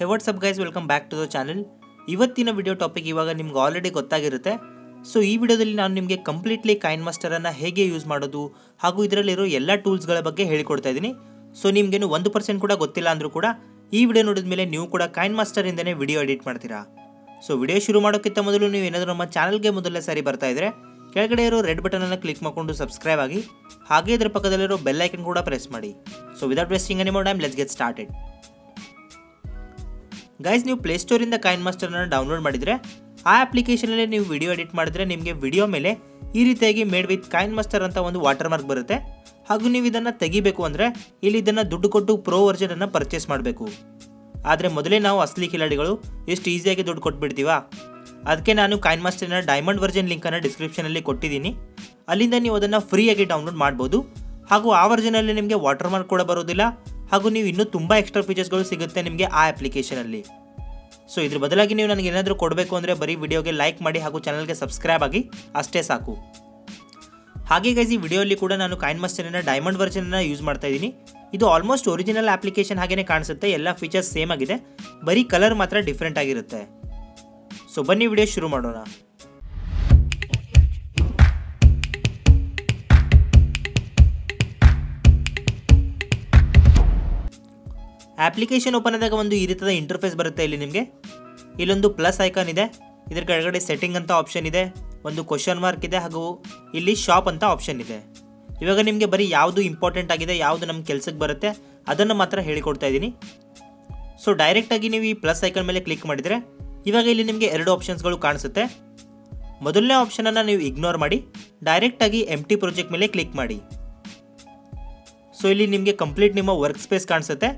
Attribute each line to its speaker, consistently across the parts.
Speaker 1: Hey what's up guys welcome back to the channel ಇವತ್ತಿನ video topic ಇವಾಗ ನಿಮ್ಗೆ already ಗೊತ್ತಾಗಿರುತ್ತೆ. So ಈ ವಿಡಿಯೋದಲ್ಲಿ ನಾನು ನಿಮಗೆ ಕಂಪ್ಲೀಟ್ಲಿ ಕೈನ್ ಮಾಸ್ಟರನ್ನು ಹೇಗೆ ಯೂಸ್ ಮಾಡೋದು ಹಾಗೂ ಇದರಲ್ಲಿರೋ ಎಲ್ಲ ಟೂಲ್ಸ್ಗಳ ಬಗ್ಗೆ ಹೇಳಿಕೊಡ್ತಾ ಇದ್ದೀನಿ. ಸೊ ನಿಮಗೇನು ಒಂದು ಪರ್ಸೆಂಟ್ ಕೂಡ ಗೊತ್ತಿಲ್ಲ ಅಂದರೂ ಕೂಡ ಈ ವಿಡಿಯೋ ನೋಡಿದ ಮೇಲೆ ನೀವು ಕೂಡ ಕೈನ್ ಮಾಸ್ಟರಿಂದನೇ ವಿಡಿಯೋ ಎಡಿಟ್ ಮಾಡ್ತೀರಾ. ಸೊ ವಿಡಿಯೋ ಶುರು ಮಾಡೋಕ್ಕಿಂತ ಮೊದಲು ನೀವು ಏನಾದರೂ ನಮ್ಮ ಚಾನಲ್ಗೆ ಮೊದಲೇ ಸರಿ ಬರ್ತಾ ಇದ್ರೆ ಕೆಳಗಡೆ ಇರೋ ರೆಡ್ ಬಟನನ್ನು ಕ್ಲಿಕ್ ಮಾಡಿಕೊಂಡು ಸಬ್ಸ್ಕ್ರೈಬ್ ಆಗಿ ಹಾಗೆ ಇದರ ಪಕ್ಕದಲ್ಲಿರೋ ಬೆಲ್ ಐಕನ್ ಕೂಡ ಪ್ರೆಸ್ ಮಾಡಿ. So without wasting any more time let's get started guys ನೀವು ಪ್ಲೇಸ್ಟೋರಿಂದ ಕೈನ್ ಮಾಸ್ಟರ್ನ ಡೌನ್ಲೋಡ್ ಮಾಡಿದರೆ, ಆ ಅಪ್ಲಿಕೇಶನಲ್ಲಿ ನೀವು ವಿಡಿಯೋ ಎಡಿಟ್ ಮಾಡಿದ್ರೆ ನಿಮಗೆ ವಿಡಿಯೋ ಮೇಲೆ ಈ ರೀತಿಯಾಗಿ ಮೇಡ್ ವಿತ್ ಕೈನ್ ಮಾಸ್ಟರ್ ಅಂತ ಒಂದು ವಾಟರ್ ಮಾರ್ಕ್ ಬರುತ್ತೆ. ಹಾಗೂ ನೀವು ಇದನ್ನು ತೆಗಿಬೇಕು ಅಂದರೆ ಇಲ್ಲಿ ಇದನ್ನು ದುಡ್ಡು ಕೊಟ್ಟು ಪ್ರೋ ವರ್ಜನನ್ನು ಪರ್ಚೇಸ್ ಮಾಡಬೇಕು. ಆದರೆ ಮೊದಲೇ ನಾವು ಅಸಲಿ ಕಿಲಾಡಿಗಳು, ಎಷ್ಟು ಈಸಿಯಾಗಿ ದುಡ್ಡು ಕೊಟ್ಬಿಡ್ತೀವಾ? ಅದಕ್ಕೆ ನಾನು ಕೈನ್ ಮಾಸ್ಟರ್ನ ಡೈಮಂಡ್ ವರ್ಜನ್ ಲಿಂಕನ್ನು ಡಿಸ್ಕ್ರಿಪ್ಷನಲ್ಲಿ ಕೊಟ್ಟಿದ್ದೀನಿ. ಅಲ್ಲಿಂದ ನೀವು ಅದನ್ನು ಫ್ರೀಯಾಗಿ ಡೌನ್ಲೋಡ್ ಮಾಡ್ಬೋದು. ಹಾಗೂ ಆ ವರ್ಜನಲ್ಲಿ ನಿಮಗೆ ವಾಟರ್ ಮಾರ್ಕ್ ಕೂಡ ಬರೋದಿಲ್ಲ. ಹಾಗೂ ನೀವು ಇನ್ನೂ ತುಂಬ ಎಕ್ಸ್ಟ್ರಾ ಫೀಚರ್ಸ್ಗಳು ಸಿಗುತ್ತೆ ನಿಮಗೆ ಆ ಅಪ್ಲಿಕೇಶನಲ್ಲಿ ಸೊ ಇದ್ರ ಬದಲಾಗಿ ನೀವು ನನಗೆ ಏನಾದರೂ ಕೊಡಬೇಕು ಅಂದರೆ ಬರೀ ವಿಡಿಯೋಗೆ ಲೈಕ್ ಮಾಡಿ ಹಾಗೂ ಚಾನಲ್ಗೆ ಸಬ್ಸ್ಕ್ರೈಬ್ ಆಗಿ ಅಷ್ಟೇ ಸಾಕು. ಹಾಗೆ ಗೈಸ್ ಈ ವಿಡಿಯೋಲ್ಲಿ ಕೂಡ ನಾನು ಕೈನ್ ಮಸ್ಟರಿನ ಡೈಮಂಡ್ ವರ್ಜನನ್ನು ಯೂಸ್ ಮಾಡ್ತಾ ಇದ್ದೀನಿ. ಇದು ಆಲ್ಮೋಸ್ಟ್ ಒರಿಜಿನಲ್ ಅಪ್ಲಿಕೇಶನ್ ಹಾಗೇನೆ ಕಾಣಿಸುತ್ತೆ, ಎಲ್ಲ ಫೀಚರ್ಸ್ ಸೇಮ್ ಆಗಿದೆ, ಬರೀ ಕಲರ್ ಮಾತ್ರ ಡಿಫ್ರೆಂಟ್ ಆಗಿರುತ್ತೆ. ಸೊ ಬನ್ನಿ ವಿಡಿಯೋ ಶುರು ಮಾಡೋಣ. ಅಪ್ಲಿಕೇಶನ್ ಓಪನ್ ಆದಾಗ ಒಂದು ಈ ರೀತಿಯ ಇಂಟರ್ಫೇಸ್ ಬರುತ್ತೆ ಇಲ್ಲಿ ನಿಮಗೆ. ಇಲ್ಲೊಂದು ಪ್ಲಸ್ ಐಕಾನ್ ಇದೆ. ಇದರ ಕೆಳಗಡೆ ಸೆಟ್ಟಿಂಗ್ ಅಂತ ಆಪ್ಷನ್ ಇದೆ. ಒಂದು ಕ್ವಶನ್ ಮಾರ್ಕ್ ಇದೆ. ಹಾಗೂ ಇಲ್ಲಿ ಶಾಪ್ ಅಂತ ಆಪ್ಷನ್ ಇದೆ. ಇವಾಗ ನಿಮಗೆ ಬರೀ ಯಾವುದು ಇಂಪಾರ್ಟೆಂಟ್ ಆಗಿದೆ, ಯಾವುದು ನಮ್ಮ ಕೆಲಸಕ್ಕೆ ಬರುತ್ತೆ, ಅದನ್ನು ಮಾತ್ರ ಹೇಳಿಕೊಡ್ತಾ ಇದ್ದೀನಿ. ಸೊ ಡೈರೆಕ್ಟಾಗಿ ನೀವು ಈ ಪ್ಲಸ್ ಐಕನ್ ಮೇಲೆ ಕ್ಲಿಕ್ ಮಾಡಿದರೆ, ಇವಾಗ ಇಲ್ಲಿ ನಿಮಗೆ ಎರಡು ಆಪ್ಷನ್ಸ್ಗಳು ಕಾಣಿಸುತ್ತೆ. ಮೊದಲನೇ ಆಪ್ಷನನ್ನು ನೀವು ಇಗ್ನೋರ್ ಮಾಡಿ ಡೈರೆಕ್ಟಾಗಿ ಎಂ ಟಿ ಪ್ರಾಜೆಕ್ಟ್ ಮೇಲೆ ಕ್ಲಿಕ್ ಮಾಡಿ. ಸೊ ಇಲ್ಲಿ ನಿಮಗೆ ಕಂಪ್ಲೀಟ್ ನಿಮ್ಮ ವರ್ಕ್ ಸ್ಪೇಸ್ ಕಾಣಿಸುತ್ತೆ.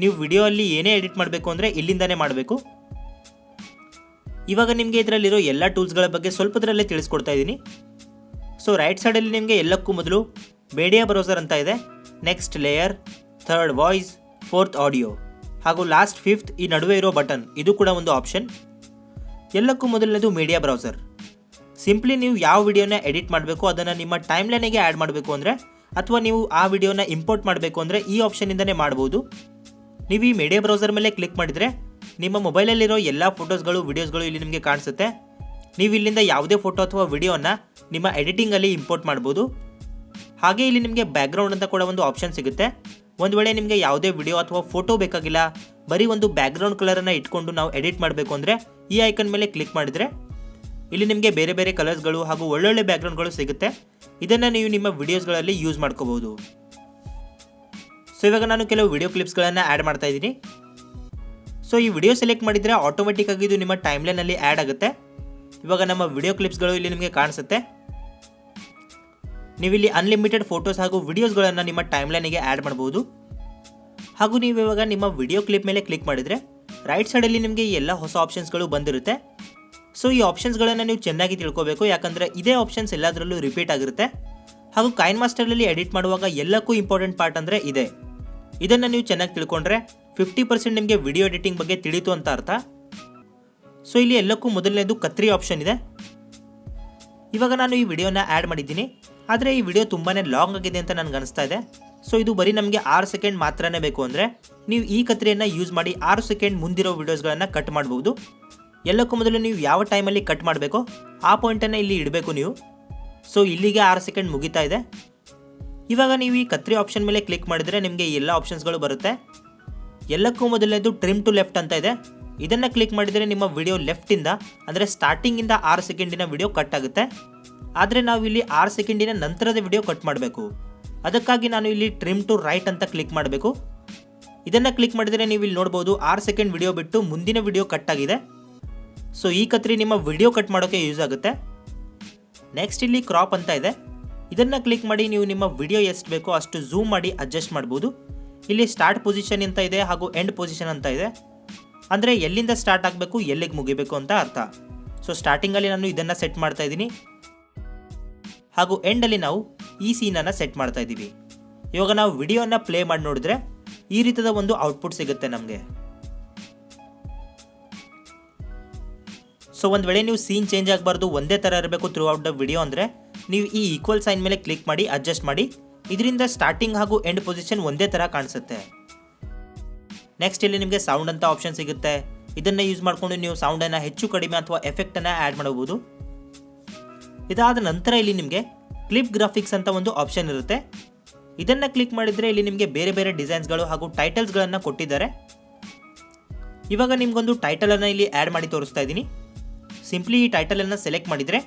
Speaker 1: ನೀವು ವಿಡಿಯೋ ಅಲ್ಲಿ ಏನೇ ಎಡಿಟ್ ಮಾಡಬೇಕು ಅಂದರೆ ಇಲ್ಲಿಂದನೇ ಮಾಡಬೇಕು. ಇವಾಗ ನಿಮಗೆ ಇದರಲ್ಲಿರೋ ಎಲ್ಲ ಟೂಲ್ಸ್ಗಳ ಬಗ್ಗೆ ಸ್ವಲ್ಪದರಲ್ಲೇ ತಿಳಿಸ್ಕೊಡ್ತಾ ಇದ್ದೀನಿ. ಸೊ ರೈಟ್ ಸೈಡಲ್ಲಿ ನಿಮಗೆ ಎಲ್ಲಕ್ಕೂ ಮೊದಲು ಮೀಡಿಯಾ ಬ್ರೌಸರ್ ಅಂತ ಇದೆ. Next layer third voice fourth audio ಹಾಗೂ ಲಾಸ್ಟ್ ಫಿಫ್ತ್ ಈ ನಡುವೆ ಇರೋ ಬಟನ್ ಇದು ಕೂಡ ಒಂದು ಆಪ್ಷನ್ ಎಲ್ಲಕ್ಕೂ ಮೊದಲನೇದು ಮೀಡಿಯಾ ಬ್ರೌಸರ್ ಸಿಂಪ್ಲಿ ನೀವು ಯಾವ ವಿಡಿಯೋನ ಎಡಿಟ್ ಮಾಡಬೇಕು, ಅದನ್ನು ನಿಮ್ಮ ಟೈಮ್ಲೈನಿಗೆ ಆ್ಯಡ್ ಮಾಡಬೇಕು ಅಂದರೆ, ಅಥವಾ ನೀವು ಆ ವಿಡಿಯೋನ ಇಂಪೋರ್ಟ್ ಮಾಡಬೇಕು ಅಂದರೆ ಈ ಆಪ್ಷನಿಂದನೇ ಮಾಡ್ಬೋದು. ನೀವು ಈ ಮೀಡಿಯಾ ಬ್ರೌಸರ್ ಮೇಲೆ ಕ್ಲಿಕ್ ಮಾಡಿದರೆ ನಿಮ್ಮ ಮೊಬೈಲಲ್ಲಿರೋ ಎಲ್ಲ ಫೋಟೋಸ್ಗಳು ವಿಡಿಯೋಸ್ಗಳು ಇಲ್ಲಿ ನಿಮಗೆ ಕಾಣಿಸುತ್ತೆ. ನೀವು ಇಲ್ಲಿಂದ ಯಾವುದೇ ಫೋಟೋ ಅಥವಾ ವಿಡಿಯೋನ ನಿಮ್ಮ ಎಡಿಟಿಂಗಲ್ಲಿ ಇಂಪೋರ್ಟ್ ಮಾಡ್ಬೋದು. ಹಾಗೆ ಇಲ್ಲಿ ನಿಮಗೆ ಬ್ಯಾಕ್ಗ್ರೌಂಡ್ ಅಂತ ಕೂಡ ಒಂದು ಆಪ್ಷನ್ ಸಿಗುತ್ತೆ. ಒಂದು ವೇಳೆ ನಿಮಗೆ ಯಾವುದೇ ವಿಡಿಯೋ ಅಥವಾ ಫೋಟೋ ಬೇಕಾಗಿಲ್ಲ, ಬರೀ ಒಂದು ಬ್ಯಾಕ್ಗ್ರೌಂಡ್ ಕಲರನ್ನು ಇಟ್ಕೊಂಡು ನಾವು ಎಡಿಟ್ ಮಾಡಬೇಕು ಅಂದರೆ ಈ ಐಕನ್ ಮೇಲೆ ಕ್ಲಿಕ್ ಮಾಡಿದರೆ ಇಲ್ಲಿ ನಿಮಗೆ ಬೇರೆ ಬೇರೆ ಕಲರ್ಸ್ಗಳು ಹಾಗೂ ಒಳ್ಳೊಳ್ಳೆ ಬ್ಯಾಕ್ಗ್ರೌಂಡ್ಗಳು ಸಿಗುತ್ತೆ. ಇದನ್ನು ನೀವು ನಿಮ್ಮ ವಿಡಿಯೋಸ್ಗಳಲ್ಲಿ ಯೂಸ್ ಮಾಡ್ಕೋಬಹುದು ಸೊ ಇವಾಗ ನಾನು ಕೆಲವು ವಿಡಿಯೋ ಕ್ಲಿಪ್ಸ್ಗಳನ್ನು ಆ್ಯಡ್ ಮಾಡ್ತಾ ಇದ್ದೀನಿ. ಸೊ ಈ ವಿಡಿಯೋ ಸೆಲೆಕ್ಟ್ ಮಾಡಿದರೆ ಆಟೋಮೆಟಿಕ್ ಆಗಿ ಇದು ನಿಮ್ಮ ಟೈಮ್ಲೈನಲ್ಲಿ ಆ್ಯಡ್ ಆಗುತ್ತೆ. ಇವಾಗ ನಮ್ಮ ವಿಡಿಯೋ ಕ್ಲಿಪ್ಸ್ಗಳು ಇಲ್ಲಿ ನಿಮಗೆ ಕಾಣಿಸುತ್ತೆ. ನೀವಿಲ್ಲಿ ಅನ್ಲಿಮಿಟೆಡ್ ಫೋಟೋಸ್ ಹಾಗೂ ವಿಡಿಯೋಸ್ಗಳನ್ನು ನಿಮ್ಮ ಟೈಮ್ಲೈನಿಗೆ ಆ್ಯಡ್ ಮಾಡ್ಬೋದು. ಹಾಗೂ ನೀವು ಇವಾಗ ನಿಮ್ಮ ವಿಡಿಯೋ ಕ್ಲಿಪ್ ಮೇಲೆ ಕ್ಲಿಕ್ ಮಾಡಿದರೆ ರೈಟ್ ಸೈಡಲ್ಲಿ ನಿಮಗೆ ಎಲ್ಲ ಹೊಸ ಆಪ್ಷನ್ಸ್ಗಳು ಬಂದಿರುತ್ತೆ. ಸೊ ಈ ಆಪ್ಷನ್ಸ್ಗಳನ್ನು ನೀವು ಚೆನ್ನಾಗಿ ತಿಳ್ಕೊಬೇಕು. ಯಾಕಂದರೆ ಇದೇ ಆಪ್ಷನ್ಸ್ ಎಲ್ಲದರಲ್ಲೂ ರಿಪೀಟ್ ಆಗಿರುತ್ತೆ. ಹಾಗೂ ಕೈನ್ ಮಾಸ್ಟರಲ್ಲಿ ಎಡಿಟ್ ಮಾಡುವಾಗ ಎಲ್ಲಕ್ಕೂ ಇಂಪಾರ್ಟೆಂಟ್ ಪಾರ್ಟ್ ಅಂದರೆ ಇದೆ. ಇದನ್ನು ನೀವು ಚೆನ್ನಾಗಿ ತಿಳ್ಕೊಂಡ್ರೆ ಫಿಫ್ಟಿ ಪರ್ಸೆಂಟ್ ನಿಮಗೆ ವಿಡಿಯೋ ಎಡಿಟಿಂಗ್ ಬಗ್ಗೆ ತಿಳಿತು ಅಂತ ಅರ್ಥ. ಸೊ ಇಲ್ಲಿ ಎಲ್ಲಕ್ಕೂ ಮೊದಲನೇದು ಕತ್ರಿ ಆಪ್ಷನ್ ಇದೆ. ಇವಾಗ ನಾನು ಈ ವಿಡಿಯೋನ ಆ್ಯಡ್ ಮಾಡಿದ್ದೀನಿ. ಆದರೆ ಈ ವಿಡಿಯೋ ತುಂಬಾ ಲಾಂಗ್ ಆಗಿದೆ ಅಂತ ನನಗೆ ಅನಿಸ್ತಾ ಇದೆ. ಸೊ ಇದು ಬರೀ ನಮಗೆ ಆರು ಸೆಕೆಂಡ್ ಮಾತ್ರನೇ ಬೇಕು ಅಂದರೆ ನೀವು ಈ ಕತ್ರಿಯನ್ನು ಯೂಸ್ ಮಾಡಿ ಆರು ಸೆಕೆಂಡ್ ಮುಂದಿರೋ ವಿಡಿಯೋಸ್ಗಳನ್ನು ಕಟ್ ಮಾಡ್ಬೋದು. ಎಲ್ಲಕ್ಕೂ ಮೊದಲು ನೀವು ಯಾವ ಟೈಮಲ್ಲಿ ಕಟ್ ಮಾಡಬೇಕೋ ಆ ಪಾಯಿಂಟನ್ನು ಇಲ್ಲಿ ಇಡಬೇಕು ನೀವು. ಸೊ ಇಲ್ಲಿಗೆ ಆರು ಸೆಕೆಂಡ್ ಮುಗಿತಾ ಇದೆ. ಇವಾಗ ನೀವು ಈ ಕತ್ರಿ ಆಪ್ಷನ್ ಮೇಲೆ ಕ್ಲಿಕ್ ಮಾಡಿದರೆ ನಿಮಗೆ ಎಲ್ಲ ಆಪ್ಷನ್ಸ್ಗಳು ಬರುತ್ತೆ. ಎಲ್ಲಕ್ಕೂ ಮೊದಲನೇದು ಟ್ರಿಮ್ ಟು ಲೆಫ್ಟ್ ಅಂತ ಇದೆ. ಇದನ್ನು ಕ್ಲಿಕ್ ಮಾಡಿದರೆ ನಿಮ್ಮ ವಿಡಿಯೋ ಲೆಫ್ಟಿಂದ ಅಂದರೆ ಸ್ಟಾರ್ಟಿಂಗಿಂದ ಆರು ಸೆಕೆಂಡಿನ ವಿಡಿಯೋ ಕಟ್ ಆಗುತ್ತೆ. ಆದರೆ ನಾವು ಇಲ್ಲಿ ಆರು ಸೆಕೆಂಡಿನ ನಂತರದ ವಿಡಿಯೋ ಕಟ್ ಮಾಡಬೇಕು. ಅದಕ್ಕಾಗಿ ನಾನು ಇಲ್ಲಿ ಟ್ರಿಮ್ ಟು ರೈಟ್ ಅಂತ ಕ್ಲಿಕ್ ಮಾಡಬೇಕು. ಇದನ್ನು ಕ್ಲಿಕ್ ಮಾಡಿದರೆ ನೀವು ಇಲ್ಲಿ ನೋಡ್ಬೋದು ಆರು ಸೆಕೆಂಡ್ ವಿಡಿಯೋ ಬಿಟ್ಟು ಮುಂದಿನ ವಿಡಿಯೋ ಕಟ್ ಆಗಿದೆ. ಸೊ ಈ ಕತ್ರಿ ನಿಮ್ಮ ವಿಡಿಯೋ ಕಟ್ ಮಾಡೋಕ್ಕೆ ಯೂಸ್ ಆಗುತ್ತೆ. ನೆಕ್ಸ್ಟ್ ಇಲ್ಲಿ ಕ್ರಾಪ್ ಅಂತ ಇದೆ. ಇದನ್ನು ಕ್ಲಿಕ್ ಮಾಡಿ ನೀವು ನಿಮ್ಮ ವಿಡಿಯೋ ಎಷ್ಟು ಬೇಕೋ ಅಷ್ಟು ಝೂಮ್ ಮಾಡಿ ಅಡ್ಜಸ್ಟ್ ಮಾಡ್ಬೋದು. ಇಲ್ಲಿ ಸ್ಟಾರ್ಟ್ ಪೊಸಿಷನ್ ಅಂತ ಇದೆ ಹಾಗೂ ಎಂಡ್ ಪೊಸಿಷನ್ ಅಂತ ಇದೆ. ಅಂದರೆ ಎಲ್ಲಿಂದ ಸ್ಟಾರ್ಟ್ ಆಗಬೇಕು, ಎಲ್ಲಿಗೆ ಮುಗಿಬೇಕು ಅಂತ ಅರ್ಥ. ಸೊ ಸ್ಟಾರ್ಟಿಂಗಲ್ಲಿ ನಾನು ಇದನ್ನು ಸೆಟ್ ಮಾಡ್ತಾ ಇದ್ದೀನಿ. ಹಾಗೂ ಎಂಡಲ್ಲಿ ನಾವು ಈ ಸೀನನ್ನು ಸೆಟ್ ಮಾಡ್ತಾ ಇದ್ದೀವಿ. ಇವಾಗ ನಾವು ವಿಡಿಯೋನ ಪ್ಲೇ ಮಾಡಿ ನೋಡಿದ್ರೆ ಈ ರೀತಿಯ ಒಂದು ಔಟ್ಪುಟ್ ಸಿಗುತ್ತೆ ನಮಗೆ. ಸೊ ಒಂದು ವೇಳೆ ನೀವು ಸೀನ್ ಚೇಂಜ್ ಆಗಬಾರ್ದು, ಒಂದೇ ಥರ ಇರಬೇಕು ಥ್ರೂ ಔಟ್ ದ ವಿಡಿಯೋ ಅಂದರೆ ನೀವು ಈ ಈಕ್ವಲ್ ಸೈನ್ ಮೇಲೆ ಕ್ಲಿಕ್ ಮಾಡಿ ಅಡ್ಜಸ್ಟ್ ಮಾಡಿ, ಇದರಿಂದ ಸ್ಟಾರ್ಟಿಂಗ್ ಹಾಗೂ ಎಂಡ್ ಪೊಸಿಷನ್ ಒಂದೇ ಥರ ಕಾಣಿಸುತ್ತೆ. ನೆಕ್ಸ್ಟ್ ಇಲ್ಲಿ ನಿಮಗೆ ಸೌಂಡ್ ಅಂತ ಆಪ್ಷನ್ ಸಿಗುತ್ತೆ. ಇದನ್ನ ಯೂಸ್ ಮಾಡಿಕೊಂಡು ನೀವು ಸೌಂಡನ್ನು ಹೆಚ್ಚು ಕಡಿಮೆ ಅಥವಾ ಎಫೆಕ್ಟನ್ನು ಆ್ಯಡ್ ಮಾಡಬಹುದು. ಇದಾದ ನಂತರ ಇಲ್ಲಿ ನಿಮಗೆ ಕ್ಲಿಪ್ ಗ್ರಾಫಿಕ್ಸ್ ಅಂತ ಒಂದು ಆಪ್ಷನ್ ಇರುತ್ತೆ. ಇದನ್ನು ಕ್ಲಿಕ್ ಮಾಡಿದರೆ ಇಲ್ಲಿ ನಿಮಗೆ ಬೇರೆ ಬೇರೆ ಡಿಸೈನ್ಸ್ಗಳು ಹಾಗೂ ಟೈಟಲ್ಸ್ಗಳನ್ನು ಕೊಟ್ಟಿದ್ದಾರೆ. ಇವಾಗ ನಿಮಗೊಂದು ಟೈಟಲನ್ನು ಇಲ್ಲಿ ಆ್ಯಡ್ ಮಾಡಿ ತೋರಿಸ್ತಾ ಇದ್ದೀನಿ. ಸಿಂಪ್ಲಿ ಈ ಟೈಟಲನ್ನು ಸೆಲೆಕ್ಟ್ ಮಾಡಿದರೆ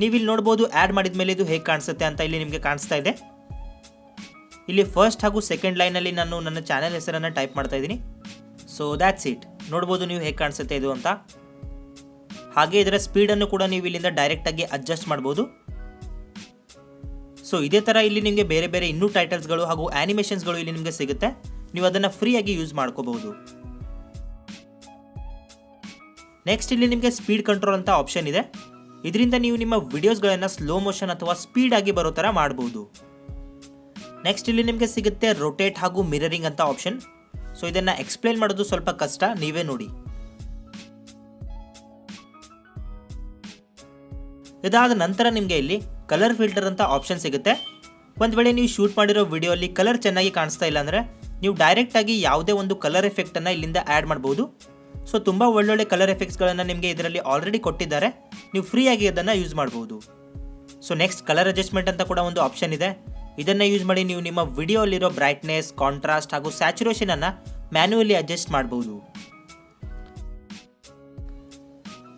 Speaker 1: ನೀವು ಇಲ್ಲಿ ನೋಡ್ಬೋದು ಆ್ಯಡ್ ಮಾಡಿದ ಮೇಲೆ ಇದು ಹೇಗೆ ಕಾಣಿಸುತ್ತೆ ಅಂತ ಇಲ್ಲಿ ನಿಮಗೆ ಕಾಣಿಸ್ತಾ ಇದೆ. ಇಲ್ಲಿ ಫಸ್ಟ್ ಹಾಗೂ ಸೆಕೆಂಡ್ ಲೈನಲ್ಲಿ ನಾನು ನನ್ನ ಚಾನೆಲ್ ಹೆಸರನ್ನು ಟೈಪ್ ಮಾಡ್ತಾ ಇದ್ದೀನಿ. ಸೊ ದ್ಯಾಟ್ಸ್ ಇಟ್ ನೋಡ್ಬೋದು ನೀವು ಹೇಗೆ ಕಾಣಿಸುತ್ತೆ ಇದು ಅಂತ. ಹಾಗೆ ಇದರ ಸ್ಪೀಡನ್ನು ಕೂಡ ನೀವು ಇಲ್ಲಿಂದ ಡೈರೆಕ್ಟಾಗಿ ಅಡ್ಜಸ್ಟ್ ಮಾಡ್ಬೋದು. ಸೊ ಇದೇ ಥರ ಇಲ್ಲಿ ನಿಮಗೆ ಬೇರೆ ಬೇರೆ ಇನ್ನೂ ಟೈಟಲ್ಸ್ಗಳು ಹಾಗೂ ಆ್ಯನಿಮೇಷನ್ಸ್ಗಳು ಇಲ್ಲಿ ನಿಮಗೆ ಸಿಗುತ್ತೆ. ನೀವು ಅದನ್ನು ಫ್ರೀಯಾಗಿ ಯೂಸ್ ಮಾಡ್ಕೋಬಹುದು. ನೆಕ್ಸ್ಟ್ ಇಲ್ಲಿ ನಿಮಗೆ ಸ್ಪೀಡ್ ಕಂಟ್ರೋಲ್ ಅಂತ ಆಪ್ಷನ್ ಇದೆ. ಇದರಿಂದ ನೀವು ನಿಮ್ಮ ವಿಡಿಯೋಸ್ಗಳನ್ನು ಸ್ಲೋ ಮೋಷನ್ ಅಥವಾ ಸ್ಪೀಡ್ ಆಗಿ ಬರೋ ಥರ ಮಾಡ್ಬೋದು. ನೆಕ್ಸ್ಟ್ ಇಲ್ಲಿ ನಿಮಗೆ ಸಿಗುತ್ತೆ ರೊಟೇಟ್ ಹಾಗೂ ಮಿರರಿಂಗ್ ಅಂತ ಆಪ್ಷನ್ ಸೊ ಇದನ್ನು ಎಕ್ಸ್ಪ್ಲೇನ್ ಮಾಡೋದು ಸ್ವಲ್ಪ ಕಷ್ಟ, ನೀವೇ ನೋಡಿ. ಇದಾದ ನಂತರ ನಿಮಗೆ ಇಲ್ಲಿ ಕಲರ್ ಫಿಲ್ಟರ್ ಅಂತ ಆಪ್ಷನ್ ಸಿಗುತ್ತೆ. ಒಂದು ವೇಳೆ ನೀವು ಶೂಟ್ ಮಾಡಿರೋ ವಿಡಿಯೋ ಅಲ್ಲಿ ಕಲರ್ ಚೆನ್ನಾಗಿ ಕಾಣಿಸ್ತಾ ಇಲ್ಲ ಅಂದರೆ, ನೀವು ಡೈರೆಕ್ಟಾಗಿ ಯಾವುದೇ ಒಂದು ಕಲರ್ ಎಫೆಕ್ಟನ್ನು ಇಲ್ಲಿಂದ ಆ್ಯಡ್ ಮಾಡ್ಬೋದು. ಸೊ ತುಂಬ ಒಳ್ಳೊಳ್ಳೆ ಕಲರ್ ಎಫೆಕ್ಟ್ಸ್ಗಳನ್ನು ನಿಮಗೆ ಇದರಲ್ಲಿ ಆಲ್ರೆಡಿ ಕೊಟ್ಟಿದ್ದಾರೆ. ನೀವು ಫ್ರೀಯಾಗಿ ಅದನ್ನು ಯೂಸ್ ಮಾಡ್ಬೋದು. ಸೊ ನೆಕ್ಸ್ಟ್ ಕಲರ್ ಅಡ್ಜಸ್ಟ್ಮೆಂಟ್ ಅಂತ ಕೂಡ ಒಂದು ಆಪ್ಷನ್ ಇದೆ. ಇದನ್ನು ಯೂಸ್ ಮಾಡಿ ನೀವು ನಿಮ್ಮ ವಿಡಿಯೋಲಿರೋ ಬ್ರೈಟ್ನೆಸ್ ಕಾಂಟ್ರಾಸ್ಟ್ ಹಾಗೂ ಸ್ಯಾಚುರೇಷನನ್ನು ಮ್ಯಾನ್ಯುವಲಿ ಅಡ್ಜಸ್ಟ್ ಮಾಡ್ಬೋದು.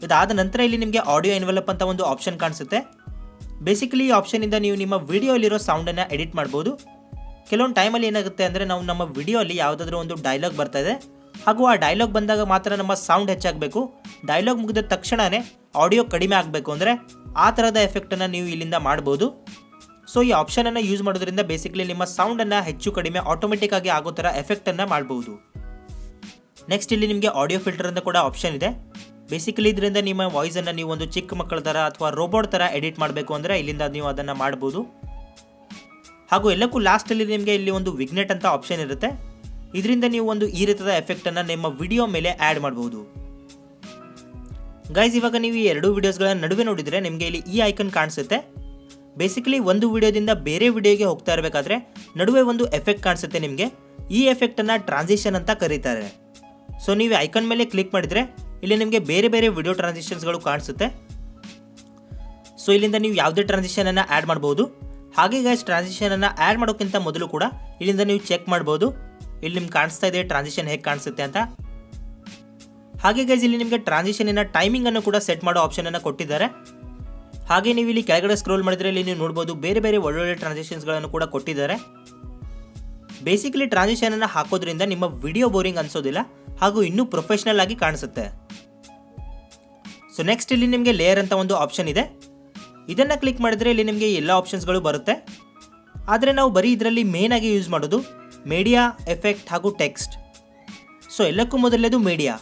Speaker 1: ಇದಾದ ನಂತರ ಇಲ್ಲಿ ನಿಮಗೆ ಆಡಿಯೋ ಎನ್ವೆಲಪ್ ಅಂತ ಒಂದು ಆಪ್ಷನ್ ಕಾಣಿಸುತ್ತೆ. ಬೇಸಿಕಲಿ ಈ ಆಪ್ಷನಿಂದ ನೀವು ನಿಮ್ಮ ವಿಡಿಯೋಲಿರೋ ಸೌಂಡನ್ನು ಎಡಿಟ್ ಮಾಡ್ಬೋದು. ಕೆಲವೊಂದು ಟೈಮಲ್ಲಿ ಏನಾಗುತ್ತೆ ಅಂದರೆ ನಾವು ನಮ್ಮ ವಿಡಿಯೋಲಿ ಯಾವುದಾದ್ರೂ ಒಂದು ಡೈಲಾಗ್ ಬರ್ತಾ ಇದೆ. ಹಾಗೂ ಆ ಡೈಲಾಗ್ ಬಂದಾಗ ಮಾತ್ರ ನಮ್ಮ ಸೌಂಡ್ ಹೆಚ್ಚಾಗಬೇಕು. ಡೈಲಾಗ್ ಮುಗಿದ ತಕ್ಷಣವೇ ಆಡಿಯೋ ಕಡಿಮೆ ಆಗಬೇಕು ಅಂದರೆ ಆ ಥರದ ಎಫೆಕ್ಟನ್ನು ನೀವು ಇಲ್ಲಿಂದ ಮಾಡ್ಬೋದು. ಸೊ ಈ ಆಪ್ಷನನ್ನು ಯೂಸ್ ಮಾಡೋದ್ರಿಂದ ಬೇಸಿಕಲಿ ನಿಮ್ಮ ಸೌಂಡನ್ನು ಹೆಚ್ಚು ಕಡಿಮೆ ಆಟೋಮೆಟಿಕ್ ಆಗಿ ಆಗೋ ಥರ ಎಫೆಕ್ಟನ್ನು ಮಾಡ್ಬೋದು. ನೆಕ್ಸ್ಟ್ ಇಲ್ಲಿ ನಿಮಗೆ ಆಡಿಯೋ ಫಿಲ್ಟರ್ ಅಂತ ಕೂಡ ಆಪ್ಷನ್ ಇದೆ. ಬೇಸಿಕಲಿ ಇದರಿಂದ ನಿಮ್ಮ ವಾಯ್ಸನ್ನು ನೀವು ಒಂದು ಚಿಕ್ಕ ಮಕ್ಕಳ ಥರ ಅಥವಾ ರೋಬೋಟ್ ಥರ ಎಡಿಟ್ ಮಾಡಬೇಕು ಅಂದರೆ ಇಲ್ಲಿಂದ ನೀವು ಅದನ್ನು ಮಾಡ್ಬೋದು. ಹಾಗೂ ಎಲ್ಲಕ್ಕೂ ಲಾಸ್ಟಲ್ಲಿ ನಿಮಗೆ ಇಲ್ಲಿ ಒಂದು ವಿಗ್ನೆಟ್ ಅಂತ ಆಪ್ಷನ್ ಇರುತ್ತೆ. ಇದರಿಂದ ನೀವು ಒಂದು ಈ ರೀತಿಯ ಎಫೆಕ್ಟನ್ನು ನಿಮ್ಮ ವಿಡಿಯೋ ಮೇಲೆ ಆ್ಯಡ್ ಮಾಡ್ಬೋದು ಗೈಸ್ ಇವಾಗ ನೀವು ಈ ಎರಡು ವಿಡಿಯೋಸ್ಗಳ ನಡುವೆ ನೋಡಿದರೆ ನಿಮಗೆ ಇಲ್ಲಿ ಈ ಐಕನ್ ಕಾಣಿಸುತ್ತೆ. ಬೇಸಿಕಲಿ ಒಂದು ವಿಡಿಯೋದಿಂದ ಬೇರೆ ವಿಡಿಯೋಗೆ ಹೋಗ್ತಾ ಇರಬೇಕಾದ್ರೆ ನಡುವೆ ಒಂದು ಎಫೆಕ್ಟ್ ಕಾಣಿಸುತ್ತೆ ನಿಮಗೆ. ಈ ಎಫೆಕ್ಟನ್ನು ಟ್ರಾನ್ಸಿಷನ್ ಅಂತ ಕರೀತಾರೆ. ಸೊ ನೀವು ಐಕನ್ ಮೇಲೆ ಕ್ಲಿಕ್ ಮಾಡಿದರೆ ಇಲ್ಲಿ ನಿಮಗೆ ಬೇರೆ ಬೇರೆ ವಿಡಿಯೋ ಟ್ರಾನ್ಸಿಷನ್ಸ್ಗಳು ಕಾಣಿಸುತ್ತೆ. ಸೊ ಇಲ್ಲಿಂದ ನೀವು ಯಾವುದೇ ಟ್ರಾನ್ಸಿಷನನ್ನು ಆ್ಯಡ್ ಮಾಡ್ಬೋದು ಹಾಗೆ ಗೈಸ್ ಟ್ರಾನ್ಸಿಷನನ್ನು ಆ್ಯಡ್ ಮಾಡೋಕ್ಕಿಂತ ಮೊದಲು ಕೂಡ ಇಲ್ಲಿಂದ ನೀವು ಚೆಕ್ ಮಾಡ್ಬೋದು ಇಲ್ಲಿ ನಿಮ್ಗೆ ಕಾಣಿಸ್ತಾ ಇದೆ ಟ್ರಾನ್ಸಿಷನ್ ಹೇಗೆ ಕಾಣಿಸುತ್ತೆ ಅಂತ. ಹಾಗೆ ಗೈಸ್ ಇಲ್ಲಿ ನಿಮಗೆ ಟ್ರಾನ್ಸಿಷನಿನ ಟೈಮಿಂಗನ್ನು ಕೂಡ ಸೆಟ್ ಮಾಡೋ ಆಪ್ಷನನ್ನು ಕೊಟ್ಟಿದ್ದಾರೆ. ಹಾಗೆ ನೀವು ಇಲ್ಲಿ ಕೆಳಗಡೆ ಸ್ಕ್ರೋಲ್ ಮಾಡಿದ್ರೆ ಇಲ್ಲಿ ನೀವು ನೋಡ್ಬೋದು, ಬೇರೆ ಬೇರೆ ಒಳ್ಳೊಳ್ಳೆ ಟ್ರಾನ್ಸಿಷನ್ಸ್ಗಳನ್ನು ಕೂಡ ಕೊಟ್ಟಿದ್ದಾರೆ. ಬೇಸಿಕಲಿ ಟ್ರಾನ್ಸಿಷನನ್ನು ಹಾಕೋದ್ರಿಂದ ನಿಮ್ಮ ವಿಡಿಯೋ ಬೋರಿಂಗ್ ಅನ್ಸೋದಿಲ್ಲ, ಹಾಗೂ ಇನ್ನೂ ಪ್ರೊಫೆಷ್ನಲ್ ಆಗಿ ಕಾಣಿಸುತ್ತೆ. ಸೊ ನೆಕ್ಸ್ಟ್ ಇಲ್ಲಿ ನಿಮಗೆ ಲೇಯರ್ ಅಂತ ಒಂದು ಆಪ್ಷನ್ ಇದೆ. ಇದನ್ನು ಕ್ಲಿಕ್ ಮಾಡಿದರೆ ಇಲ್ಲಿ ನಿಮಗೆ ಎಲ್ಲ ಆಪ್ಷನ್ಸ್ಗಳು ಬರುತ್ತೆ. ಆದರೆ ನಾವು ಬರೀ ಇದರಲ್ಲಿ ಮೇನ್ ಆಗಿ ಯೂಸ್ ಮಾಡೋದು ಮೀಡಿಯಾ ಎಫೆಕ್ಟ್ ಹಾಗೂ ಟೆಕ್ಸ್ಟ್ ಸೊ ಎಲ್ಲಕ್ಕೂ ಮೊದಲನೇದು ಮೀಡಿಯಾ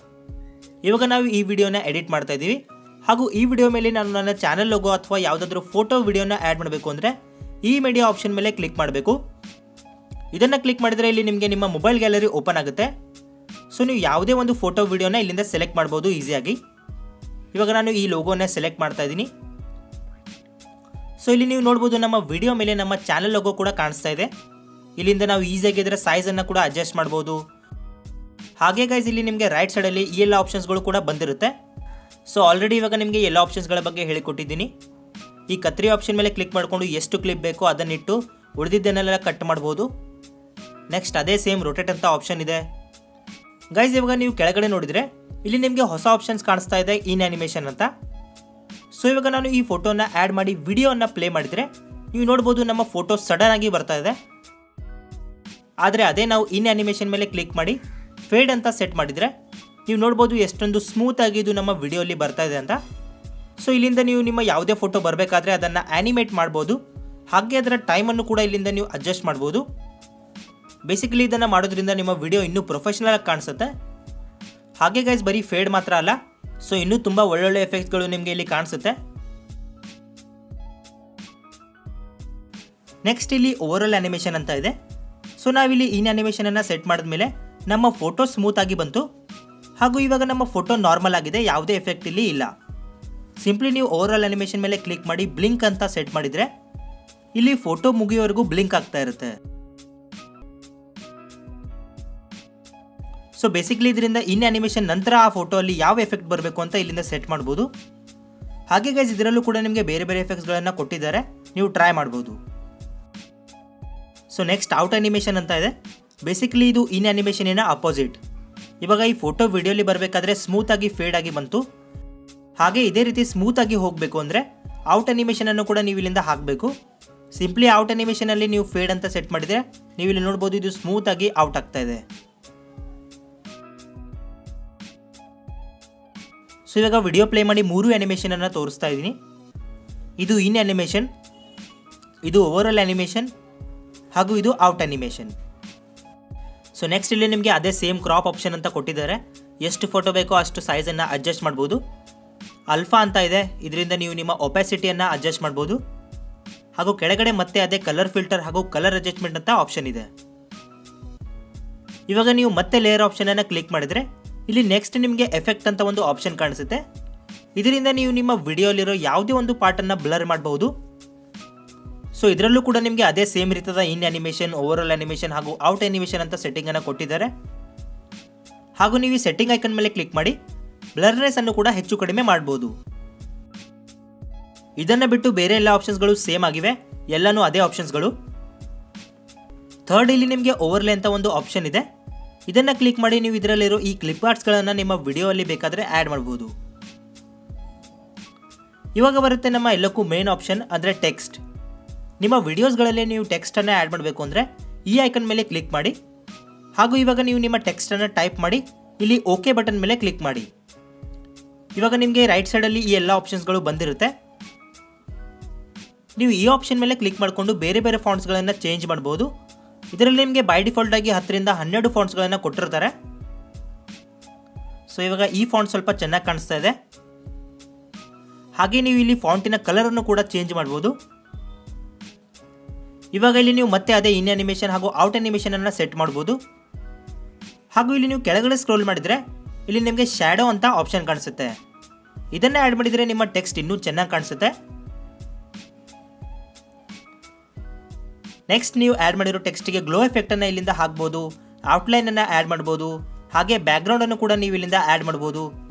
Speaker 1: ಇವಾಗ ನಾವು ಈ ವಿಡಿಯೋನ ಎಡಿಟ್ ಮಾಡ್ತಾ ಇದ್ದೀವಿ. ಹಾಗೂ ಈ ವಿಡಿಯೋ ಮೇಲೆ ನಾನು ನನ್ನ ಚಾನಲ್ ಲೋಗೋ ಅಥವಾ ಯಾವುದಾದ್ರೂ ಫೋಟೋ ವಿಡಿಯೋನ ಆ್ಯಡ್ ಮಾಡಬೇಕು ಅಂದರೆ ಈ ಮೀಡಿಯಾ ಆಪ್ಷನ್ ಮೇಲೆ ಕ್ಲಿಕ್ ಮಾಡಬೇಕು. ಇದನ್ನು ಕ್ಲಿಕ್ ಮಾಡಿದರೆ ಇಲ್ಲಿ ನಿಮಗೆ ನಿಮ್ಮ ಮೊಬೈಲ್ ಗ್ಯಾಲರಿ ಓಪನ್ ಆಗುತ್ತೆ. ಸೊ ನೀವು ಯಾವುದೇ ಒಂದು ಫೋಟೋ ವಿಡಿಯೋನ ಇಲ್ಲಿಂದ ಸೆಲೆಕ್ಟ್ ಮಾಡ್ಬೋದು ಈಸಿಯಾಗಿ ಇವಾಗ ನಾನು ಈ ಲೋಗೋನ ಸೆಲೆಕ್ಟ್ ಮಾಡ್ತಾ ಇದ್ದೀನಿ. ಸೊ ಇಲ್ಲಿ ನೀವು ನೋಡ್ಬೋದು ನಮ್ಮ ವಿಡಿಯೋ ಮೇಲೆ ನಮ್ಮ ಚಾನಲ್ ಲೋಗೋ ಕೂಡ ಕಾಣಿಸ್ತಾ ಇದೆ. ಇಲ್ಲಿಂದ ನಾವು ಈಸಿಯಾಗಿ ಇದರ ಸೈಜನ್ನು ಕೂಡ ಅಡ್ಜಸ್ಟ್ ಮಾಡ್ಬೋದು. ಹಾಗೆ ಗೈಸ್ ಇಲ್ಲಿ ನಿಮಗೆ ರೈಟ್ ಸೈಡಲ್ಲಿ ಈ ಎಲ್ಲ ಆಪ್ಷನ್ಸ್ಗಳು ಕೂಡ ಬಂದಿರುತ್ತೆ. ಸೊ ಆಲ್ರೆಡಿ ಇವಾಗ ನಿಮಗೆ ಎಲ್ಲ ಆಪ್ಷನ್ಸ್ಗಳ ಬಗ್ಗೆ ಹೇಳಿಕೊಟ್ಟಿದ್ದೀನಿ. ಈ ಕತ್ರಿ ಆಪ್ಷನ್ ಮೇಲೆ ಕ್ಲಿಕ್ ಮಾಡಿಕೊಂಡು ಎಷ್ಟು ಕ್ಲಿಪ್ ಬೇಕೋ ಅದನ್ನಿಟ್ಟು ಉಳಿದಿದ್ದನ್ನೆಲ್ಲ ಕಟ್ ಮಾಡ್ಬೋದು. ನೆಕ್ಸ್ಟ್ ಅದೇ ಸೇಮ್ ರೊಟೇಟ್ ಅಂತ ಆಪ್ಷನ್ ಇದೆ. ಗೈಸ್ ಇವಾಗ ನೀವು ಕೆಳಗಡೆ ನೋಡಿದರೆ ಇಲ್ಲಿ ನಿಮಗೆ ಹೊಸ ಆಪ್ಷನ್ಸ್ ಕಾಣಿಸ್ತಾ ಇದೆ ಇನ್ ಆ್ಯನಿಮೇಷನ್ ಅಂತ. ಸೊ ಇವಾಗ ನಾನು ಈ ಫೋಟೋನ ಆ್ಯಡ್ ಮಾಡಿ ವಿಡಿಯೋನ ಪ್ಲೇ ಮಾಡಿದರೆ ನೀವು ನೋಡ್ಬೋದು ನಮ್ಮ ಫೋಟೋ ಸಡನ್ ಆಗಿ ಬರ್ತಾ ಇದೆ. ಆದರೆ ಅದೇ ನಾವು ಇನ್ ಆ್ಯನಿಮೇಷನ್ ಮೇಲೆ ಕ್ಲಿಕ್ ಮಾಡಿ ಫೇಡ್ ಅಂತ ಸೆಟ್ ಮಾಡಿದರೆ ನೀವು ನೋಡ್ಬೋದು ಎಷ್ಟೊಂದು ಸ್ಮೂತಾಗಿ ಇದು ನಮ್ಮ ವಿಡಿಯೋಲಿ ಬರ್ತಾ ಇದೆ ಅಂತ. ಸೊ ಇಲ್ಲಿಂದ ನೀವು ನಿಮ್ಮ ಯಾವುದೇ ಫೋಟೋ ಬರಬೇಕಾದ್ರೆ ಅದನ್ನು ಆ್ಯನಿಮೇಟ್ ಮಾಡ್ಬೋದು. ಹಾಗೆ ಅದರ ಟೈಮನ್ನು ಕೂಡ ಇಲ್ಲಿಂದ ನೀವು ಅಡ್ಜಸ್ಟ್ ಮಾಡ್ಬೋದು. ಬೇಸಿಕಲಿ ಇದನ್ನು ಮಾಡೋದ್ರಿಂದ ನಿಮ್ಮ ವಿಡಿಯೋ ಇನ್ನೂ ಪ್ರೊಫೆಷನಲ್ ಆಗಿ ಕಾಣಿಸುತ್ತೆ. ಹಾಗೆ ಗೈಸ್ ಬರೀ ಫೇಡ್ ಮಾತ್ರ ಅಲ್ಲ ಸೊ ಇನ್ನೂ ತುಂಬ ಒಳ್ಳೊಳ್ಳೆ ಎಫೆಕ್ಟ್ಸ್ಗಳು ನಿಮಗೆ ಇಲ್ಲಿ ಕಾಣಿಸುತ್ತೆ. ನೆಕ್ಸ್ಟ್ ಇಲ್ಲಿ ಓವರಾಲ್ ಆ್ಯನಿಮೇಷನ್ ಅಂತ ಇದೆ. ಸೊ ನಾವಿಲ್ಲಿ ಇನ್ ಅನಿಮೇಷನನ್ನು ಸೆಟ್ ಮಾಡಿದ್ಮೇಲೆ ನಮ್ಮ ಫೋಟೋ ಸ್ಮೂತ್ ಆಗಿ ಬಂತು. ಹಾಗೂ ಇವಾಗ ನಮ್ಮ ಫೋಟೋ ನಾರ್ಮಲ್ ಆಗಿದೆ, ಯಾವುದೇ ಎಫೆಕ್ಟ್ ಇಲ್ಲಿ ಇಲ್ಲ. ಸಿಂಪ್ಲಿ ನೀವು ಓವರಾಲ್ ಅನಿಮೇಷನ್ ಮೇಲೆ ಕ್ಲಿಕ್ ಮಾಡಿ ಬ್ಲಿಂಕ್ ಅಂತ ಸೆಟ್ ಮಾಡಿದರೆ ಇಲ್ಲಿ ಫೋಟೋ ಮುಗಿಯೋವರೆಗೂ ಬ್ಲಿಂಕ್ ಆಗ್ತಾ ಇರುತ್ತೆ. ಸೊ ಬೇಸಿಕ್ಲಿ ಇದರಿಂದ ಇನ್ ಅನಿಮೇಷನ್ ನಂತರ ಆ ಫೋಟೋ ಅಲ್ಲಿ ಯಾವ ಎಫೆಕ್ಟ್ ಬರಬೇಕು ಅಂತ ಇಲ್ಲಿಂದ ಸೆಟ್ ಮಾಡ್ಬೋದು. ಹಾಗೆ ಗೈಸ್ ಇದರಲ್ಲೂ ಕೂಡ ನಿಮಗೆ ಬೇರೆ ಬೇರೆ ಎಫೆಕ್ಟ್ಸ್ಗಳನ್ನು ಕೊಟ್ಟಿದ್ದಾರೆ. ನೀವು ಟ್ರೈ ಮಾಡ್ಬೋದು. ಸೊ ನೆಕ್ಸ್ಟ್ ಔಟ್ ಅನಿಮೇಷನ್ ಅಂತ ಇದೆ. ಬೇಸಿಕಲಿ ಇದು ಇನ್ ಅನಿಮೇಷನಿನ ಅಪೋಸಿಟ್ ಇವಾಗ ಈ ಫೋಟೋ ವಿಡಿಯೋಲಿ ಬರಬೇಕಾದ್ರೆ ಸ್ಮೂತಾಗಿ ಫೇಡ್ ಆಗಿ ಬಂತು. ಹಾಗೆ ಇದೇ ರೀತಿ ಸ್ಮೂತಾಗಿ ಹೋಗಬೇಕು ಅಂದರೆ ಔಟ್ ಅನಿಮೇಷನನ್ನು ಕೂಡ ನೀವು ಇಲ್ಲಿಂದ ಹಾಕಬೇಕು. ಸಿಂಪ್ಲಿ ಔಟ್ ಅನಿಮೇಷನಲ್ಲಿ ನೀವು ಫೇಡ್ ಅಂತ ಸೆಟ್ ಮಾಡಿದರೆ ನೀವು ಇಲ್ಲಿ ನೋಡ್ಬೋದು ಇದು ಸ್ಮೂತಾಗಿ ಔಟ್ ಆಗ್ತಾ ಇದೆ. ಸೊ ಇವಾಗ ವಿಡಿಯೋ ಪ್ಲೇ ಮಾಡಿ ಮೂರು ಅನಿಮೇಷನನ್ನು ತೋರಿಸ್ತಾ ಇದ್ದೀನಿ. ಇದು ಇನ್ ಅನಿಮೇಷನ್ ಇದು ಓವರಾಲ್ ಅನಿಮೇಷನ್ ಹಾಗೂ ಇದು ಔಟ್ ಅನಿಮೇಷನ್. ಸೊ ನೆಕ್ಸ್ಟ್ ಇಲ್ಲಿ ನಿಮಗೆ ಅದೇ ಸೇಮ್ ಕ್ರಾಪ್ ಆಪ್ಷನ್ ಅಂತ ಕೊಟ್ಟಿದ್ದಾರೆ. ಎಷ್ಟು ಫೋಟೋ ಬೇಕೋ ಅಷ್ಟು ಸೈಜನ್ನು ಅಡ್ಜಸ್ಟ್ ಮಾಡ್ಬೋದು. ಅಲ್ಫಾ ಅಂತ ಇದೆ. ಇದರಿಂದ ನೀವು ನಿಮ್ಮ ಒಪಾಸಿಟಿಯನ್ನು ಅಡ್ಜಸ್ಟ್ ಮಾಡ್ಬೋದು. ಹಾಗೂ ಕೆಳಗಡೆ ಮತ್ತೆ ಅದೇ ಕಲರ್ ಫಿಲ್ಟರ್ ಹಾಗೂ ಕಲರ್ ಅಡ್ಜಸ್ಟ್ಮೆಂಟ್ ಅಂತ ಆಪ್ಷನ್ ಇದೆ. ಇವಾಗ ನೀವು ಮತ್ತೆ ಲೇಯರ್ ಆಪ್ಷನನ್ನು ಕ್ಲಿಕ್ ಮಾಡಿದರೆ, ಇಲ್ಲಿ ನೆಕ್ಸ್ಟ್ ನಿಮಗೆ ಎಫೆಕ್ಟ್ ಅಂತ ಒಂದು ಆಪ್ಷನ್ ಕಾಣಿಸುತ್ತೆ. ಇದರಿಂದ ನೀವು ನಿಮ್ಮ ವಿಡಿಯೋಲಿರೋ ಯಾವುದೇ ಒಂದು ಪಾರ್ಟನ್ನು ಬ್ಲರ್ ಮಾಡಬಹುದು ಸೊ ಇದರಲ್ಲೂ ಕೂಡ ನಿಮಗೆ ಅದೇ ಸೇಮ್ ರೀತಿಯ ಇನ್ ಅನಿಮೇಷನ್ ಆಲ್ ಅನಿಮೇಷನ್ ಹಾಗೂ ಔಟ್ ಅನಿಮೇಷನ್ ಅಂತ ಸೆಟ್ಟಿಂಗನ್ನು ಕೊಟ್ಟಿದ್ದಾರೆ. ಹಾಗೂ ನೀವು ಈ ಸೆಟ್ಟಿಂಗ್ ಐಕನ್ ಮೇಲೆ ಕ್ಲಿಕ್ ಮಾಡಿ ಬ್ಲರ್ನೆಸ್ ಅನ್ನು ಕೂಡ ಹೆಚ್ಚು ಕಡಿಮೆ ಮಾಡ್ಬೋದು. ಇದನ್ನು ಬಿಟ್ಟು ಬೇರೆ ಎಲ್ಲ ಆಪ್ಷನ್ಸ್ಗಳು ಸೇಮ್ ಆಗಿವೆ. ಎಲ್ಲನೂ ಅದೇ ಆಪ್ಷನ್ಸ್ಗಳು ಥರ್ಡ್ ಇಲ್ಲಿ ನಿಮಗೆ ಓವರ್ಲೆ ಅಂತ ಒಂದು ಆಪ್ಷನ್ ಇದೆ. ಇದನ್ನು ಕ್ಲಿಕ್ ಮಾಡಿ ನೀವು ಇದರಲ್ಲಿರೋ ಈ ಕ್ಲಿಪ್ ಆರ್ಟ್ಸ್ಗಳನ್ನು ನಿಮ್ಮ ವಿಡಿಯೋಲ್ಲಿ ಬೇಕಾದರೆ ಆ್ಯಡ್ ಮಾಡ್ಬೋದು. ಇವಾಗ ಬರುತ್ತೆ ನಮ್ಮ ಎಲ್ಲಕ್ಕೂ ಮೇನ್ ಆಪ್ಷನ್ ಅಂದರೆ ಟೆಕ್ಸ್ಟ್ ನಿಮ್ಮ ವಿಡಿಯೋಸ್ಗಳಲ್ಲಿ ನೀವು ಟೆಕ್ಸ್ಟನ್ನು ಆ್ಯಡ್ ಮಾಡಬೇಕು ಅಂದರೆ ಈ ಐಕನ್ ಮೇಲೆ ಕ್ಲಿಕ್ ಮಾಡಿ ಹಾಗೂ ಇವಾಗ ನೀವು ನಿಮ್ಮ ಟೆಕ್ಸ್ಟನ್ನು ಟೈಪ್ ಮಾಡಿ ಇಲ್ಲಿ ಓಕೆ ಬಟನ್ ಮೇಲೆ ಕ್ಲಿಕ್ ಮಾಡಿ. ಇವಾಗ ನಿಮಗೆ ರೈಟ್ ಸೈಡಲ್ಲಿ ಈ ಎಲ್ಲ ಆಪ್ಷನ್ಸ್ಗಳು ಬಂದಿರುತ್ತೆ. ನೀವು ಈ ಆಪ್ಷನ್ ಮೇಲೆ ಕ್ಲಿಕ್ ಮಾಡಿಕೊಂಡು ಬೇರೆ ಬೇರೆ ಫಾಂಟ್ಸ್ಗಳನ್ನು ಚೇಂಜ್ ಮಾಡ್ಬೋದು. ಇದರಲ್ಲಿ ನಿಮಗೆ ಬೈ ಡಿಫಾಲ್ಟಾಗಿ ಹತ್ತರಿಂದ ಹನ್ನೆರಡು ಫಾಂಟ್ಸ್ಗಳನ್ನು ಕೊಟ್ಟಿರ್ತಾರೆ. ಸೊ, ಇವಾಗ ಈ ಫಾಂಟ್ ಸ್ವಲ್ಪ ಚೆನ್ನಾಗಿ ಕಾಣಿಸ್ತಾ ಇದೆ. ಹಾಗೆ ನೀವು ಇಲ್ಲಿ ಫಾಂಟಿನ ಕಲರನ್ನು ಕೂಡ ಚೇಂಜ್ ಮಾಡ್ಬೋದು. ಇವಾಗ ಇಲ್ಲಿ ನೀವು ಮತ್ತೆ ಅದೇ ಇನ್ ಅನಿಮೇಷನ್ ಹಾಗೂ ಔಟ್ ಅನಿಮೇಷನ್ ಅನ್ನು ಸೆಟ್ ಮಾಡ್ಬೋದು. ಹಾಗೂ ಇಲ್ಲಿ ನೀವು ಕೆಳಗಡೆ ಸ್ಕ್ರೋಲ್ ಮಾಡಿದರೆ ಇಲ್ಲಿ ನಿಮಗೆ ಶ್ಯಾಡೋ ಅಂತ ಆಪ್ಷನ್ ಕಾಣಿಸುತ್ತೆ. ಇದನ್ನ ಆ್ಯಡ್ ಮಾಡಿದರೆ ನಿಮ್ಮ ಟೆಕ್ಸ್ಟ್ ಇನ್ನೂ ಚೆನ್ನಾಗಿ ಕಾಣಿಸುತ್ತೆ. ನೆಕ್ಸ್ಟ್ ನೀವು ಆ್ಯಡ್ ಮಾಡಿರೋ ಟೆಕ್ಸ್ಟಿಗೆ ಗ್ಲೋ ಎಫೆಕ್ಟನ್ನು ಇಲ್ಲಿಂದ ಹಾಕ್ಬೋದು. ಔಟ್ಲೈನನ್ನು ಆ್ಯಡ್ ಮಾಡ್ಬೋದು. ಹಾಗೆ ಬ್ಯಾಕ್ಗ್ರೌಂಡನ್ನು ಕೂಡ ನೀವು ಇಲ್ಲಿಂದ ಆ್ಯಡ್ ಮಾಡ್ಬೋದು.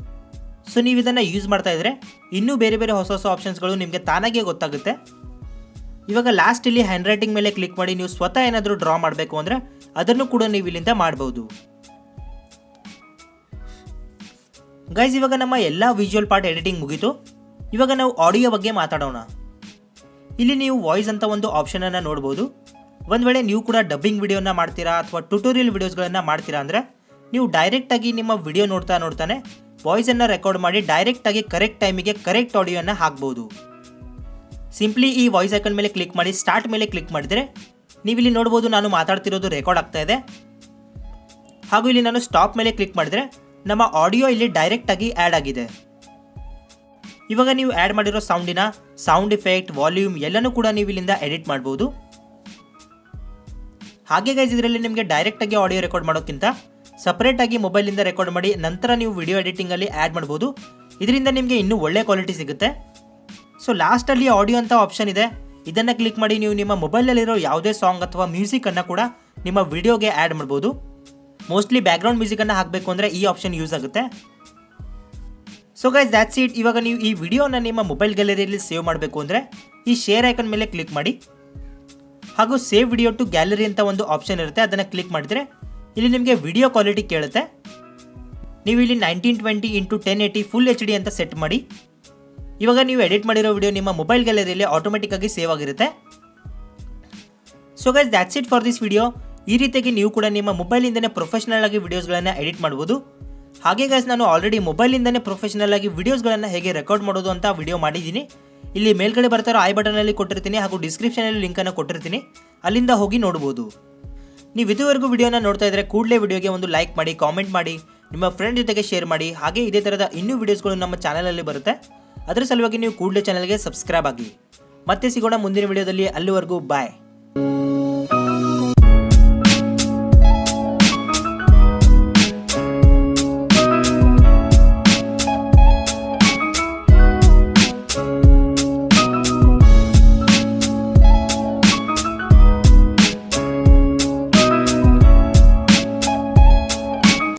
Speaker 1: ಸೊ ನೀವು ಇದನ್ನು ಯೂಸ್ ಮಾಡ್ತಾ ಇದ್ರೆ ಇನ್ನೂ ಬೇರೆ ಬೇರೆ ಹೊಸ ಹೊಸ ಆಪ್ಷನ್ಸ್ಗಳು ನಿಮಗೆ ತಾನಾಗೇ ಗೊತ್ತಾಗುತ್ತೆ. ಇವಾಗ ಲಾಸ್ಟ್ ಇಲ್ಲಿ ಹ್ಯಾಂಡ್ ರೈಟಿಂಗ್ ಮೇಲೆ ಕ್ಲಿಕ್ ಮಾಡಿ ನೀವು ಸ್ವತಃ ಏನಾದರೂ ಡ್ರಾ ಮಾಡಬೇಕು ಅಂದರೆ ಅದನ್ನು ಕೂಡ ನೀವು ಇಲ್ಲಿಂದ ಮಾಡಬಹುದು ಗೈಸ್ ಇವಾಗ ನಮ್ಮ ಎಲ್ಲ ವಿಜುವಲ್ ಪಾರ್ಟ್ ಎಡಿಟಿಂಗ್ ಮುಗೀತು. ಇವಾಗ ನಾವು ಆಡಿಯೋ ಬಗ್ಗೆ ಮಾತಾಡೋಣ. ಇಲ್ಲಿ ನೀವು ವಾಯ್ಸ್ ಅಂತ ಒಂದು ಆಪ್ಷನನ್ನು ನೋಡ್ಬೋದು. ಒಂದು ವೇಳೆ ನೀವು ಕೂಡ ಡಬ್ಬಿಂಗ್ ವಿಡಿಯೋನ ಮಾಡ್ತೀರಾ ಅಥವಾ ಟ್ಯುಟೋರಿಯಲ್ ವಿಡಿಯೋಸ್ಗಳನ್ನು ಮಾಡ್ತೀರಾ ಅಂದ್ರೆ ನೀವು ಡೈರೆಕ್ಟಾಗಿ ನಿಮ್ಮ ವಿಡಿಯೋ ನೋಡ್ತಾ ನೋಡ್ತಾನೆ ವಾಯ್ಸನ್ನು ರೆಕಾರ್ಡ್ ಮಾಡಿ ಡೈರೆಕ್ಟಾಗಿ ಕರೆಕ್ಟ್ ಟೈಮಿಗೆ ಕರೆಕ್ಟ್ ಆಡಿಯೋನ ಹಾಕ್ಬೋದು. ಸಿಂಪ್ಲಿ ಈ ವಾಯ್ಸ್ ಐಕನ್ ಮೇಲೆ ಕ್ಲಿಕ್ ಮಾಡಿ ಸ್ಟಾರ್ಟ್ ಮೇಲೆ ಕ್ಲಿಕ್ ಮಾಡಿದರೆ ನೀವು ಇಲ್ಲಿ ನೋಡ್ಬೋದು ನಾನು ಮಾತಾಡ್ತಿರೋದು ರೆಕಾರ್ಡ್ ಆಗ್ತಾ ಇದೆ. ಹಾಗೂ ಇಲ್ಲಿ ನಾನು ಸ್ಟಾಪ್ ಮೇಲೆ ಕ್ಲಿಕ್ ಮಾಡಿದರೆ ನಮ್ಮ ಆಡಿಯೋ ಇಲ್ಲಿ ಡೈರೆಕ್ಟಾಗಿ ಆ್ಯಡ್ ಆಗಿದೆ. ಇವಾಗ ನೀವು ಆ್ಯಡ್ ಮಾಡಿರೋ ಸೌಂಡಿನ ಸೌಂಡ್ ಇಫೆಕ್ಟ್ ವಾಲ್ಯೂಮ್ ಎಲ್ಲನೂ ಕೂಡ ನೀವು ಇಲ್ಲಿಂದ ಎಡಿಟ್ ಮಾಡ್ಬೋದು. ಹಾಗೆ ಗೈಸ್ ಇದರಲ್ಲಿ ನಿಮಗೆ ಡೈರೆಕ್ಟಾಗಿ ಆಡಿಯೋ ರೆಕಾರ್ಡ್ ಮಾಡೋಕ್ಕಿಂತ ಸಪ್ರೇಟಾಗಿ ಮೊಬೈಲಿಂದ ರೆಕಾರ್ಡ್ ಮಾಡಿ ನಂತರ ನೀವು ವಿಡಿಯೋ ಎಡಿಟಿಂಗಲ್ಲಿ ಆ್ಯಡ್ ಮಾಡ್ಬೋದು. ಇದರಿಂದ ನಿಮಗೆ ಇನ್ನೂ ಒಳ್ಳೆ ಕ್ವಾಲಿಟಿ ಸಿಗುತ್ತೆ. ಸೊ ಲಾಸ್ಟಲ್ಲಿ ಆಡಿಯೋ ಅಂತ ಆಪ್ಷನ್ ಇದೆ. ಇದನ್ನು ಕ್ಲಿಕ್ ಮಾಡಿ ನೀವು ನಿಮ್ಮ ಮೊಬೈಲಲ್ಲಿರೋ ಯಾವುದೇ ಸಾಂಗ್ ಅಥವಾ ಮ್ಯೂಸಿಕನ್ನು ಕೂಡ ನಿಮ್ಮ ವಿಡಿಯೋಗೆ ಆ್ಯಡ್ ಮಾಡ್ಬೋದು. ಮೋಸ್ಟ್ಲಿ ಬ್ಯಾಕ್ಗ್ರೌಂಡ್ ಮ್ಯೂಸಿಕನ್ನು ಹಾಕಬೇಕು ಅಂದರೆ ಈ ಆಪ್ಷನ್ ಯೂಸ್ ಆಗುತ್ತೆ. ಸೊ ಗೈಸ್ ದ್ಯಾಟ್ಸ್ ಇಟ್ ಇವಾಗ ನೀವು ಈ ವಿಡಿಯೋನ ನಿಮ್ಮ ಮೊಬೈಲ್ ಗ್ಯಾಲರಿಯಲ್ಲಿ ಸೇವ್ ಮಾಡಬೇಕು ಅಂದರೆ ಈ ಶೇರ್ ಐಕನ್ ಮೇಲೆ ಕ್ಲಿಕ್ ಮಾಡಿ. ಹಾಗೂ ಸೇವ್ ವಿಡಿಯೋ ಟು ಗ್ಯಾಲರಿ ಅಂತ ಒಂದು ಆಪ್ಷನ್ ಇರುತ್ತೆ. ಅದನ್ನು ಕ್ಲಿಕ್ ಮಾಡಿದರೆ ಇಲ್ಲಿ ನಿಮಗೆ ವಿಡಿಯೋ ಕ್ವಾಲಿಟಿ ಕೇಳುತ್ತೆ. ನೀವು ಇಲ್ಲಿ nineteen twenty into ten eighty full H D ಅಂತ ಸೆಟ್ ಮಾಡಿ. ಇವಾಗ ನೀವು ಎಡಿಟ್ ಮಾಡಿರೋ ವಿಡಿಯೋ ನಿಮ್ಮ ಮೊಬೈಲ್ ಗ್ಯಾಲರಿಯಲ್ಲಿ ಆಟೋಮೆಟಿಕ್ಕಾಗಿ ಸೇವ್ ಆಗಿರುತ್ತೆ. So guys that's it for this video ಈ ರೀತಿಯಾಗಿ ನೀವು ಕೂಡ ನಿಮ್ಮ ಮೊಬೈಲಿಂದನೇ ಪ್ರೊಫೆಷನಲ್ ಆಗಿ ವಿಡಿಯೋಸ್ಗಳನ್ನು ಎಡಿಟ್ ಮಾಡ್ಬೋದು. ಹಾಗೆ ಗೈಸ್ ನಾನು ಆಲ್ರೆಡಿ ಮೊಬೈಲಿಂದನೇ ಪ್ರೊಫೆಷನಲ್ ಆಗಿ ವಿಡಿಯೋಸ್ಗಳನ್ನು ಹೇಗೆ ರೆಕಾರ್ಡ್ ಮಾಡೋದು ಅಂತ ವಿಡಿಯೋ ಮಾಡಿದ್ದೀನಿ. ಇಲ್ಲಿ ಮೇಲ್ಗಡೆ ಬರ್ತಾರೋ ಐ ಬಟನಲ್ಲಿ ಕೊಟ್ಟಿರ್ತೀನಿ ಹಾಗೂ ಡಿಸ್ಕ್ರಿಪ್ಷನಲ್ಲಿ ಲಿಂಕನ್ನು ಕೊಟ್ಟಿರ್ತೀನಿ. ಅಲ್ಲಿಂದ ಹೋಗಿ ನೋಡ್ಬೋದು. ನೀವು ಇದುವರೆಗೂ ವಿಡಿಯೋನ ನೋಡ್ತಾ ಇದ್ದರೆ ಕೂಡಲೇ ವಿಡಿಯೋಗೆ ಒಂದು ಲೈಕ್ ಮಾಡಿ ಕಾಮೆಂಟ್ ಮಾಡಿ, ನಿಮ್ಮ ಫ್ರೆಂಡ್ ಜೊತೆಗೆ ಶೇರ್ ಮಾಡಿ, ಹಾಗೆ ಇದೇ ಥರದ ಇನ್ನೂ ವಿಡಿಯೋಸ್ಗಳು ನಮ್ಮ ಚಾನಲಲ್ಲಿ ಬರುತ್ತೆ. ಅದರ ಸಲುವಾಗಿ ನೀವು ಕೂಡಲೇ ಚಾನಲ್ಗೆ ಸಬ್ಸ್ಕ್ರೈಬ್ ಆಗಿ ಮತ್ತೆ ಸಿಗೋಣ ಮುಂದಿನ ವಿಡಿಯೋದಲ್ಲಿ ಅಲ್ಲಿವರೆಗೂ ಬಾಯ್